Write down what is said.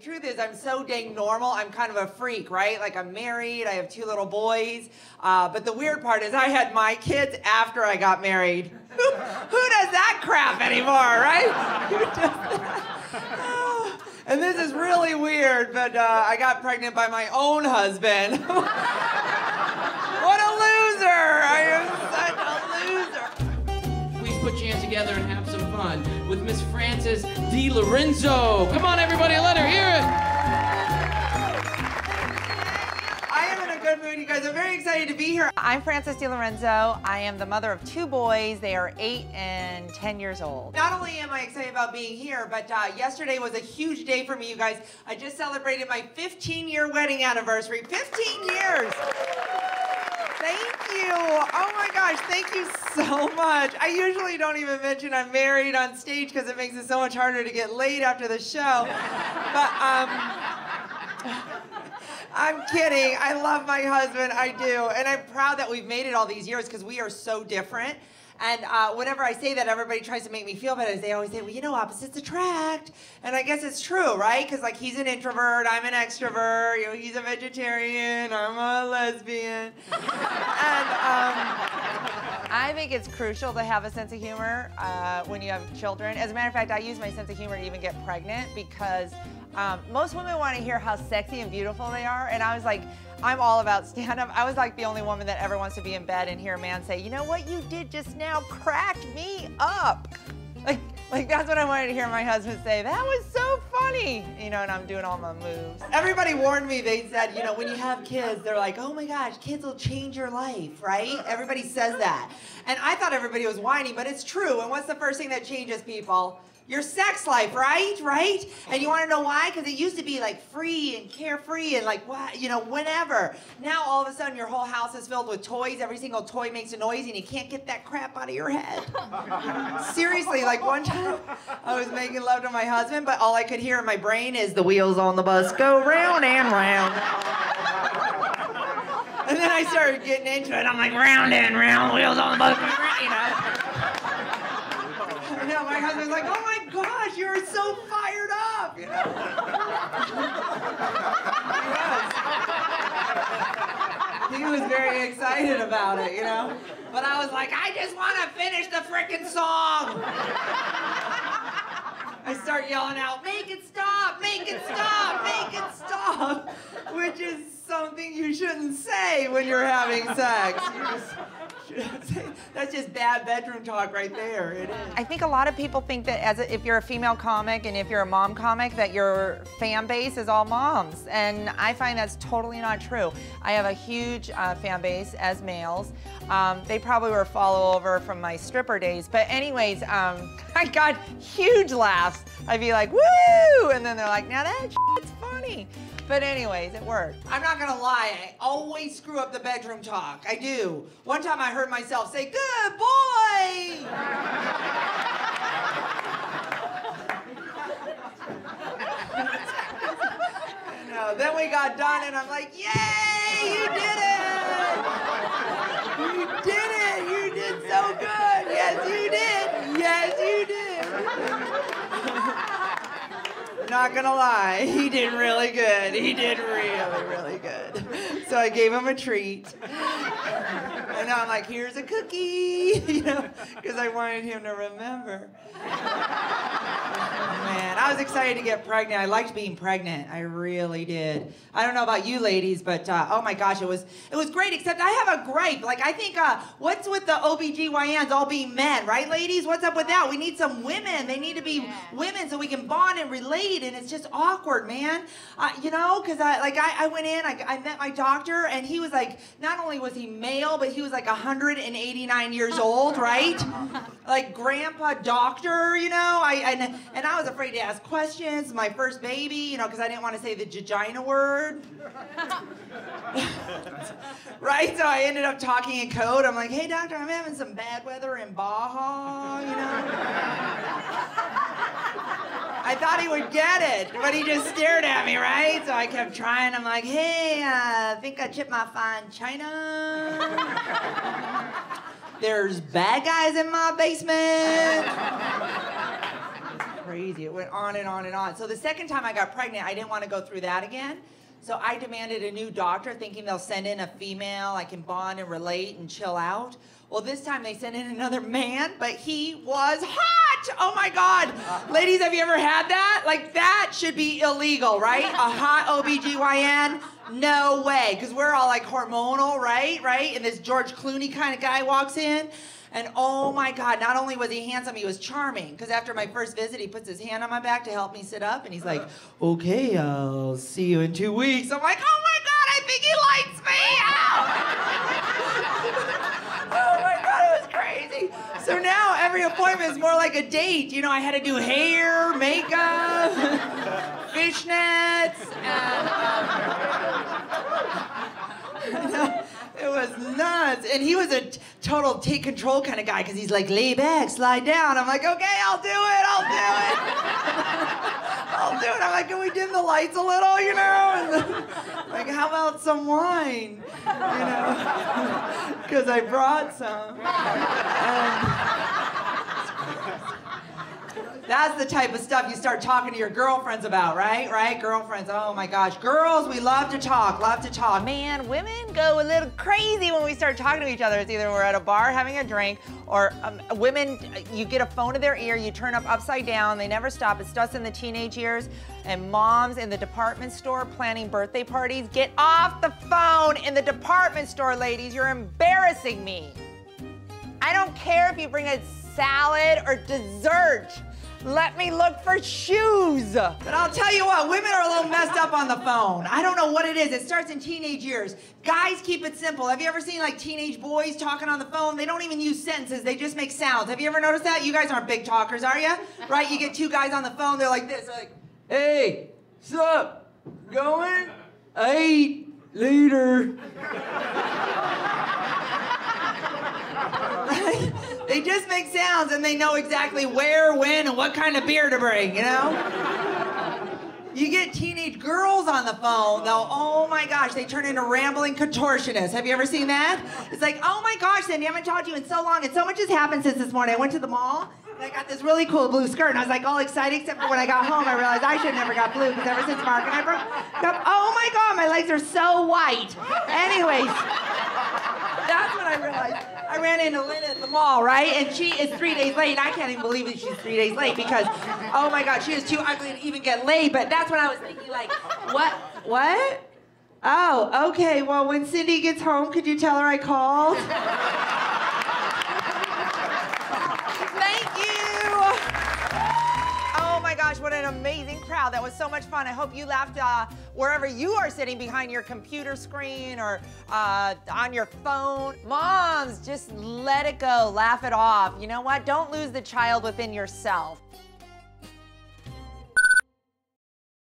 truth is, I'm so dang normal. I'm kind of a freak, right? Like I'm married. I have two little boys. Uh, but the weird part is, I had my kids after I got married. Who, who does that crap anymore, right? And this is really weird, but uh, I got pregnant by my own husband. what a loser! I am such a loser. Please put your hands together and have some fun with Miss Frances Dilorinzo. Come on, everybody, let her hear it. I am in a good mood, you guys. I'm very excited to be here. I'm Frances Dilorinzo. I am the mother of two boys. They are eight and 10 years old. Not only am I excited about being here, but uh, yesterday was a huge day for me, you guys. I just celebrated my 15 year wedding anniversary. 15 years! Thank you. Oh my gosh, thank you so much. I usually don't even mention I'm married on stage because it makes it so much harder to get laid after the show. But um I'm kidding. I love my husband. I do. And I'm proud that we've made it all these years because we are so different. And uh, whenever I say that, everybody tries to make me feel better. They always say, well, you know, opposites attract. And I guess it's true, right? Because, like, he's an introvert, I'm an extrovert. You know, he's a vegetarian, I'm a lesbian. and, um, I think it's crucial to have a sense of humor uh, when you have children. As a matter of fact, I use my sense of humor to even get pregnant because um, most women want to hear how sexy and beautiful they are. And I was like, I'm all about stand up. I was like the only woman that ever wants to be in bed and hear a man say, you know what you did just now cracked me up. Like, like that's what I wanted to hear my husband say. That was so funny. You know, and I'm doing all my moves. Everybody warned me. They said, you know, when you have kids, they're like, oh my gosh, kids will change your life, right? Everybody says that. And I thought everybody was whining, but it's true. And what's the first thing that changes people? Your sex life, right? Right? And you mm-hmm. want to know why? Because it used to be like free and carefree and like what, you know, whenever. Now all of a sudden your whole house is filled with toys. Every single toy makes a noise and you can't get that crap out of your head. Seriously, like one time I was making love to my husband, but all I could hear in my brain is the wheels on the bus go round and round. And then I started getting into it. I'm like, round and round, wheels on the bus, you know. And my husband's like, oh my gosh, you're so fired up, you know. he was. He was very excited about it, you know. But I was like, I just want to finish the frickin' song. I start yelling out, make it stop, make it stop, make it stop, which is something you shouldn't say when you're having sex. You just that's just bad bedroom talk right there. It is. I think a lot of people think that as a, if you're a female comic and if you're a mom comic that your fan base is all moms, and I find that's totally not true. I have a huge uh, fan base as males. Um, they probably were follow over from my stripper days, but anyways, um, I got huge laughs. I'd be like, woo! And then they're like, now that shit's funny. But anyways, it worked. I'm not gonna lie, I always screw up the bedroom talk. I do. One time I heard myself say, good boy! No, uh, then we got done and I'm like, yay, you did it! You did it! You did so good! Yes, you did! Yes, you did! Not gonna lie, he did really good. He did really, really good. So I gave him a treat. And now I'm like, here's a cookie, you know, because I wanted him to remember. Man, I was excited to get pregnant. I liked being pregnant. I really did. I don't know about you ladies, but uh, oh my gosh, it was it was great. Except I have a gripe. Like I think, uh, what's with the OBGYNs all being men, right, ladies? What's up with that? We need some women. They need to be women so we can bond and relate. And it's just awkward, man. Uh, you know, because I like I, I went in, I, I met my doctor, and he was like, not only was he male, but he was like 189 years old, right? like grandpa doctor, you know. I and and I was afraid to ask questions. My first baby, you know, because I didn't want to say the vagina word. right? So I ended up talking in code. I'm like, hey doctor, I'm having some bad weather in Baja, you know. I thought he would get it, but he just stared at me, right? So I kept trying. I'm like, hey, uh, I think I chipped my fine china. There's bad guys in my basement. It was crazy. It went on and on and on. So the second time I got pregnant, I didn't want to go through that again. So I demanded a new doctor, thinking they'll send in a female I can bond and relate and chill out. Well, this time they sent in another man, but he was hot. Oh my God. Ladies, have you ever had that? Like, that should be illegal, right? A hot OBGYN? No way. Because we're all like hormonal, right? Right? And this George Clooney kind of guy walks in. And oh my God, not only was he handsome, he was charming. Because after my first visit, he puts his hand on my back to help me sit up. And he's like, okay, I'll see you in two weeks. I'm like, oh my God, I think he likes me. oh my God, it was crazy. So now every appointment is more like a date. You know, I had to do hair, makeup, fishnets, and. Um, It was nuts. And he was a total take control kind of guy because he's like, lay back, slide down. I'm like, okay, I'll do it, I'll do it. I'll do it. I'm like, can we dim the lights a little, you know? Then, like, how about some wine? You know? Because I brought some. That's the type of stuff you start talking to your girlfriends about, right? Right? Girlfriends. Oh my gosh. Girls, we love to talk, love to talk. Man, women go a little crazy when we start talking to each other. It's either we're at a bar having a drink, or um, women, you get a phone to their ear, you turn up upside down, they never stop. It's starts in the teenage years, and moms in the department store planning birthday parties. Get off the phone in the department store, ladies. You're embarrassing me. I don't care if you bring a salad or dessert. Let me look for shoes. But I'll tell you what, women are a little messed up on the phone. I don't know what it is. It starts in teenage years. Guys keep it simple. Have you ever seen like teenage boys talking on the phone? They don't even use sentences, they just make sounds. Have you ever noticed that? You guys aren't big talkers, are you? Right? You get two guys on the phone, they're like this, they're like, hey, sup? Going? Eight later. right? They just make sounds and they know exactly where, when, and what kind of beer to bring, you know? You get teenage girls on the phone, though. Oh my gosh, they turn into rambling contortionists. Have you ever seen that? It's like, oh my gosh, Cindy, I haven't talked to you in so long, and so much has happened since this morning. I went to the mall. And I got this really cool blue skirt, and I was like all excited, except for when I got home, I realized I should have never got blue, because ever since Mark and I broke up, oh my god, my legs are so white. Anyways, that's what I realized. I ran into Lynn at the mall, right? And she is three days late. And I can't even believe that she's three days late because, oh my God, she is too ugly to even get laid. But that's when I was thinking, like, what? What? Oh, okay. Well, when Cindy gets home, could you tell her I called? gosh, what an amazing crowd. That was so much fun. I hope you laughed uh, wherever you are sitting behind your computer screen or uh, on your phone. Moms, just let it go. Laugh it off. You know what? Don't lose the child within yourself.